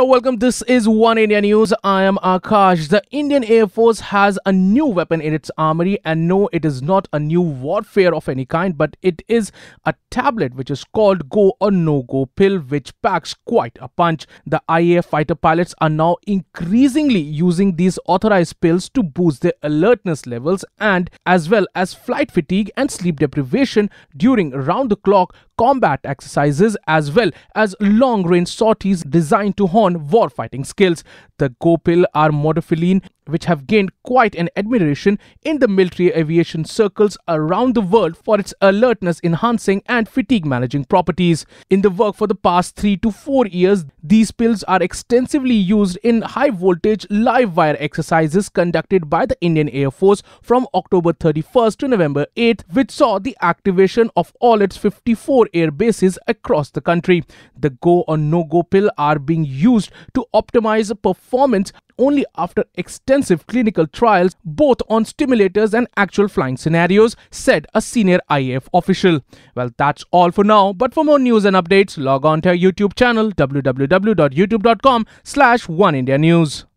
Hello, welcome. This is Oneindia News. I am Akash. The Indian Air Force has a new weapon in its armory, and no, it is not a new warfare of any kind, but it is a tablet which is called Go or No Go pill, which packs quite a punch. The IAF fighter pilots are now increasingly using these authorized pills to boost their alertness levels and as well as flight fatigue and sleep deprivation during round the clock combat exercises as well as long range sorties designed to hone warfighting skills. The Go pill are modafinil which have gained quite an admiration in the military aviation circles around the world for its alertness enhancing and fatigue managing properties. In the work for the past 3 to 4 years, these pills are extensively used in high voltage live wire exercises conducted by the Indian Air Force from October 31st to November 8th, which saw the activation of all its 54 air bases across the country. The go or no go pill are being used to optimize performance only after extensive clinical trials both on stimulators and actual flying scenarios, said a senior IAF official. Well, that's all for now, but for more news and updates, log on to our YouTube channel www.youtube.com slash oneindianews.